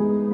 you.